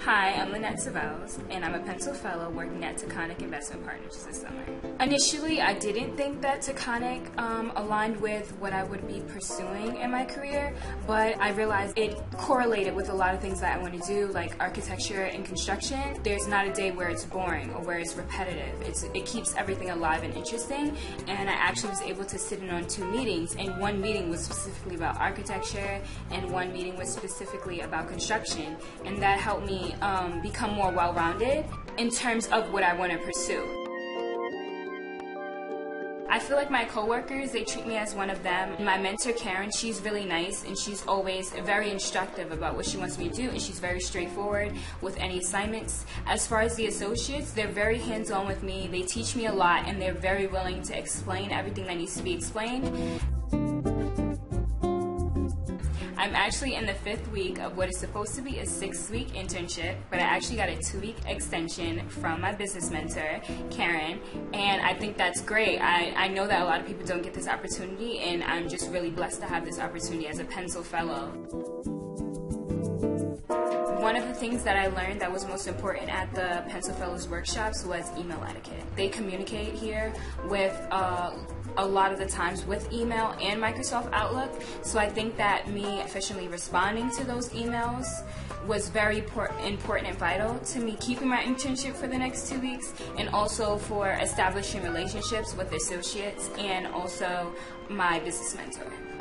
Hi, I'm Lynette Savells, and I'm a Pencil Fellow working at Taconic Investment Partners this summer. Initially, I didn't think that Taconic um, aligned with what I would be pursuing in my career, but I realized it correlated with a lot of things that I want to do, like architecture and construction. There's not a day where it's boring or where it's repetitive. It's, it keeps everything alive and interesting, and I actually was able to sit in on two meetings, and one meeting was specifically about architecture, and one meeting was specifically about construction, and that helped me um, become more well-rounded in terms of what I want to pursue. I feel like my coworkers, they treat me as one of them. My mentor, Karen, she's really nice and she's always very instructive about what she wants me to do and she's very straightforward with any assignments. As far as the associates, they're very hands-on with me. They teach me a lot and they're very willing to explain everything that needs to be explained. I'm actually in the fifth week of what is supposed to be a six week internship, but I actually got a two week extension from my business mentor, Karen, and I think that's great. I, I know that a lot of people don't get this opportunity, and I'm just really blessed to have this opportunity as a Pencil Fellow. One of the things that I learned that was most important at the Pencil Fellows workshops was email etiquette. They communicate here with uh, a lot of the times with email and Microsoft Outlook. So I think that me efficiently responding to those emails was very important and vital to me keeping my internship for the next two weeks and also for establishing relationships with associates and also my business mentor.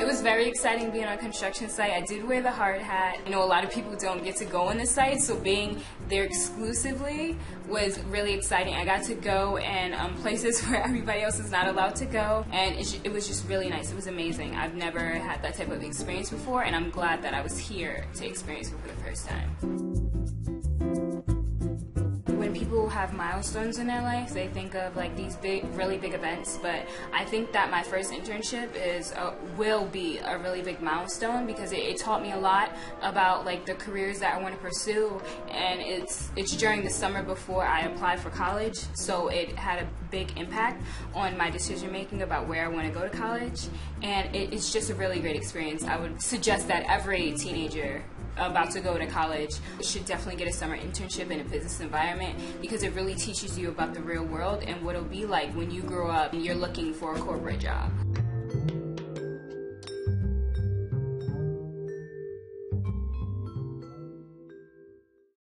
It was very exciting being on a construction site. I did wear the hard hat. You know, a lot of people don't get to go on the site, so being there exclusively was really exciting. I got to go in um, places where everybody else is not allowed to go, and it, it was just really nice. It was amazing. I've never had that type of experience before, and I'm glad that I was here to experience it for the first time people have milestones in their life, they think of like these big, really big events. But I think that my first internship is uh, will be a really big milestone because it, it, taught me a lot about like the careers that I want to pursue, and it's it's during the summer before I applied for college, so it had a big impact on my decision making about where I want to go to college, and it, it's just a really great experience. I would suggest that every teenager about to go to college should definitely get a summer internship in a business environment because it really teaches you about the real world and what it'll be like when you grow up and you're looking for a corporate job.